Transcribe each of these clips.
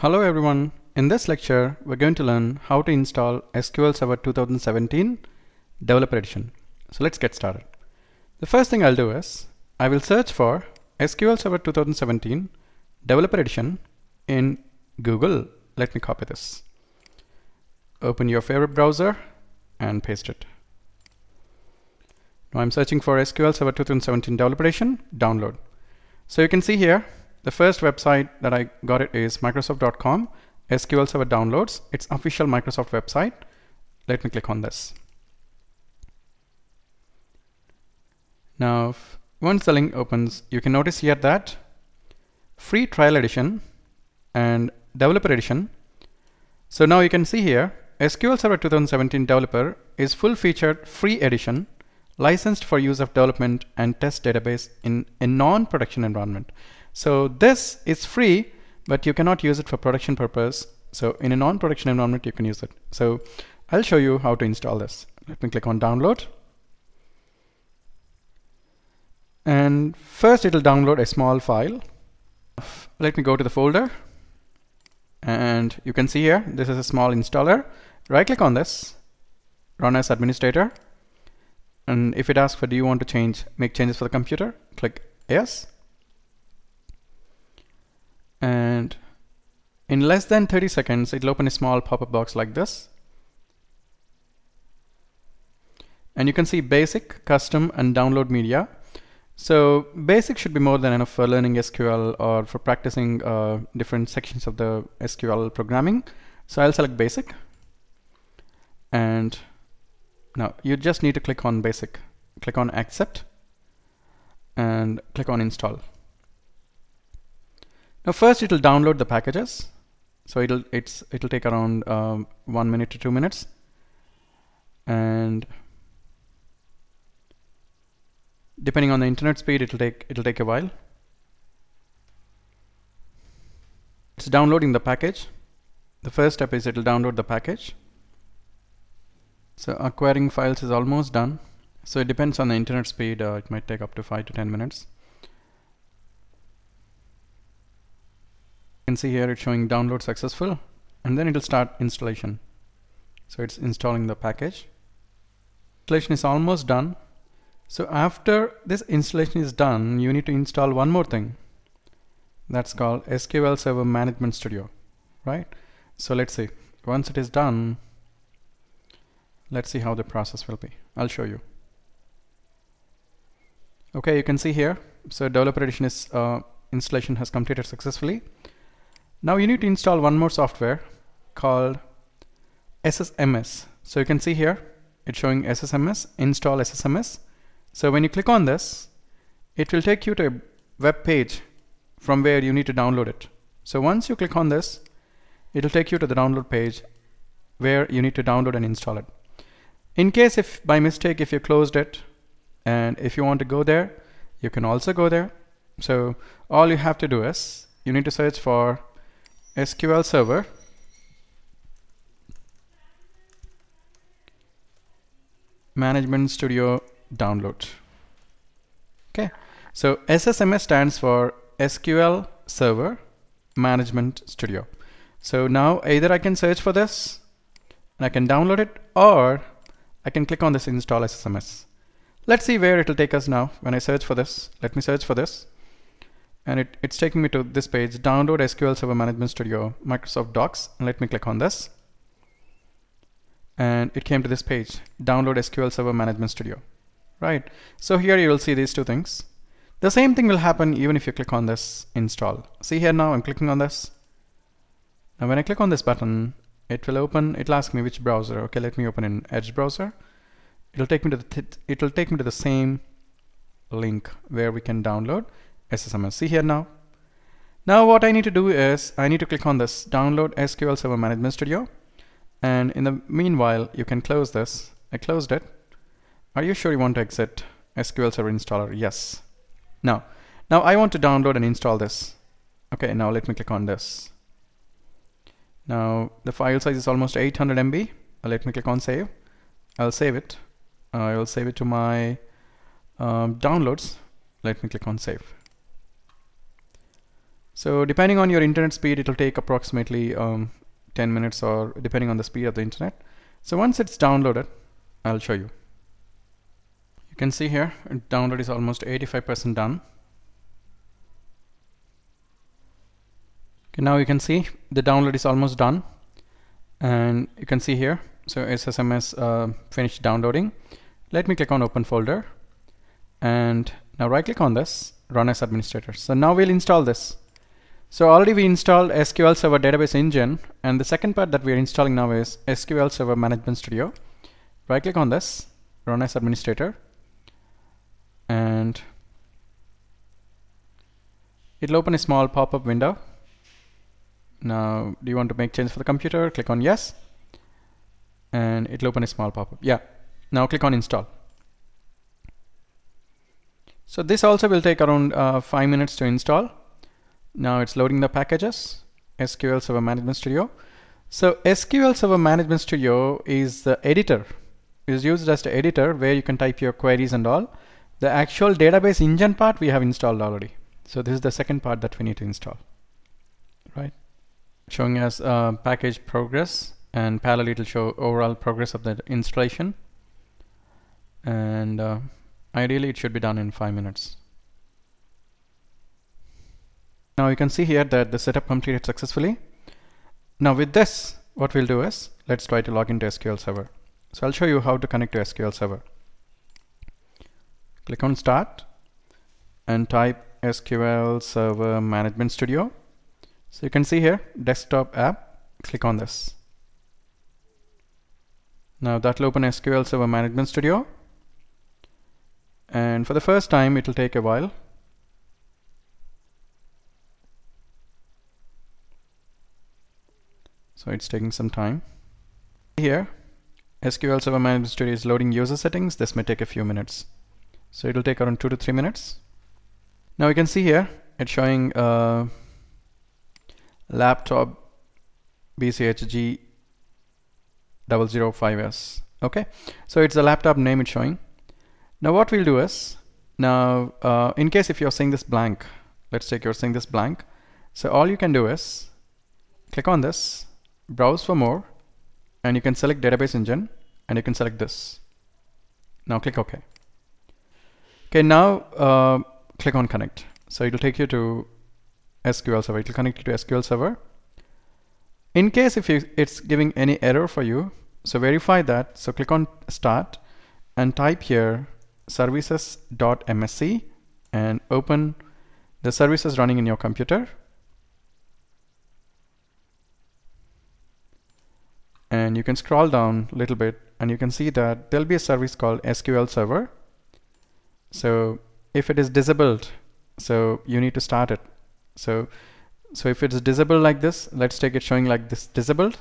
Hello everyone. In this lecture, we're going to learn how to install SQL Server 2017 Developer Edition. So let's get started. The first thing I'll do is, I will search for SQL Server 2017 Developer Edition in Google. Let me copy this. Open your favorite browser and paste it. Now I'm searching for SQL Server 2017 Developer Edition, download. So you can see here, the first website that I got it is Microsoft.com SQL Server Downloads. It's official Microsoft website. Let me click on this. Now, once the link opens, you can notice here that free trial edition and developer edition. So now you can see here, SQL Server 2017 developer is full featured free edition licensed for use of development and test database in a non-production environment. So this is free, but you cannot use it for production purpose. So in a non-production environment, you can use it. So I'll show you how to install this. Let me click on download. And first it'll download a small file. Let me go to the folder. And you can see here, this is a small installer. Right click on this, run as administrator and if it asks for do you want to change make changes for the computer click yes and in less than 30 seconds it'll open a small pop-up box like this. And you can see basic custom and download media. So basic should be more than enough for learning SQL or for practicing uh, different sections of the SQL programming. So I'll select basic. And now you just need to click on basic, click on accept. And click on install. Now first it will download the packages. So it'll it's it'll take around um, one minute to two minutes, and depending on the internet speed, it'll take it'll take a while. It's downloading the package. The first step is it'll download the package. So acquiring files is almost done. So it depends on the internet speed. Uh, it might take up to 5 to 10 minutes. Can see here it's showing download successful and then it will start installation. So it's installing the package. Installation is almost done. So after this installation is done, you need to install one more thing. That's called SQL Server Management Studio, right? So let's see. Once it is done, Let's see how the process will be. I'll show you. Okay, you can see here. So developer edition is uh, installation has completed successfully. Now you need to install one more software called SSMS. So you can see here, it's showing SSMS, install SSMS. So when you click on this, it will take you to a web page from where you need to download it. So once you click on this, it will take you to the download page where you need to download and install it. In case if by mistake if you closed it and if you want to go there you can also go there so all you have to do is you need to search for SQL Server Management Studio download okay so SSMS stands for SQL Server Management Studio so now either I can search for this and I can download it or I can click on this install SSMS. Let's see where it'll take us now when I search for this. Let me search for this. And it, it's taking me to this page, download SQL Server Management Studio, Microsoft Docs. And let me click on this. And it came to this page, download SQL Server Management Studio. Right. So here you will see these two things. The same thing will happen even if you click on this install. See here now I'm clicking on this. Now when I click on this button, it will open it'll ask me which browser okay let me open in Edge browser it'll take me to the it'll take me to the same link where we can download SSMS see here now now what I need to do is I need to click on this download SQL Server Management Studio and in the meanwhile you can close this I closed it are you sure you want to exit SQL Server installer yes now now I want to download and install this okay now let me click on this now the file size is almost 800 MB. Uh, let me click on save. I'll save it. I will save it to my um, downloads. Let me click on save. So depending on your internet speed, it will take approximately um, 10 minutes or depending on the speed of the internet. So once it's downloaded, I'll show you. You can see here, download is almost 85% done. Okay, now you can see the download is almost done. And you can see here, so SSMS uh, finished downloading. Let me click on open folder. And now right click on this, run as administrator. So now we'll install this. So already we installed SQL Server Database Engine and the second part that we are installing now is SQL Server Management Studio. Right click on this, run as administrator and it'll open a small pop-up window. Now do you want to make change for the computer? Click on yes and it'll open a small pop-up. Yeah, now click on install. So this also will take around uh, 5 minutes to install. Now it's loading the packages, SQL Server Management Studio. So SQL Server Management Studio is the editor, is used as the editor where you can type your queries and all. The actual database engine part we have installed already. So this is the second part that we need to install, right? Showing us uh, package progress and parallel it will show overall progress of the installation. And uh, ideally it should be done in five minutes. Now you can see here that the setup completed successfully. Now with this, what we'll do is, let's try to log into SQL Server. So I'll show you how to connect to SQL Server. Click on Start and type SQL Server Management Studio. So you can see here, desktop app, click on this. Now that will open SQL Server Management Studio. And for the first time, it will take a while. So it's taking some time. Here SQL Server Management Studio is loading user settings. This may take a few minutes. So it'll take around two to three minutes. Now you can see here it's showing uh, laptop BCHG 005S okay. So it's the laptop name it's showing. Now what we'll do is now uh, in case if you're seeing this blank let's take you're seeing this blank. So all you can do is click on this browse for more and you can select database engine and you can select this. Now click OK. Okay now uh, click on connect. So it will take you to SQL server. It will connect you to SQL server. In case if you, it's giving any error for you so verify that. So click on start and type here services.msc and open the services running in your computer and you can scroll down a little bit and you can see that there'll be a service called SQL Server. So if it is disabled so you need to start it. So so if it's disabled like this let's take it showing like this disabled.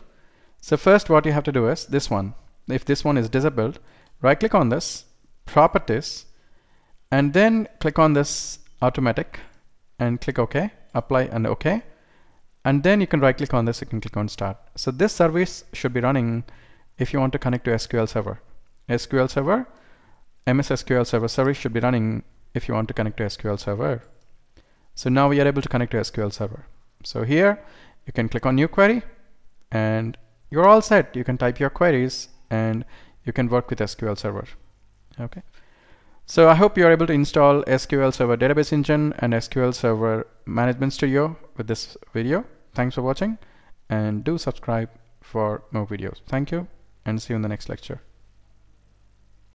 So first what you have to do is this one. If this one is disabled right click on this properties and then click on this automatic and click OK apply and OK and then you can right click on this. You can click on start. So this service should be running if you want to connect to SQL Server. SQL Server MS SQL Server service should be running if you want to connect to SQL Server. So now we are able to connect to SQL Server. So here you can click on new query and you're all set. You can type your queries and you can work with SQL Server. Okay. So I hope you're able to install SQL Server Database Engine and SQL Server Management Studio with this video Thanks for watching and do subscribe for more videos. Thank you and see you in the next lecture.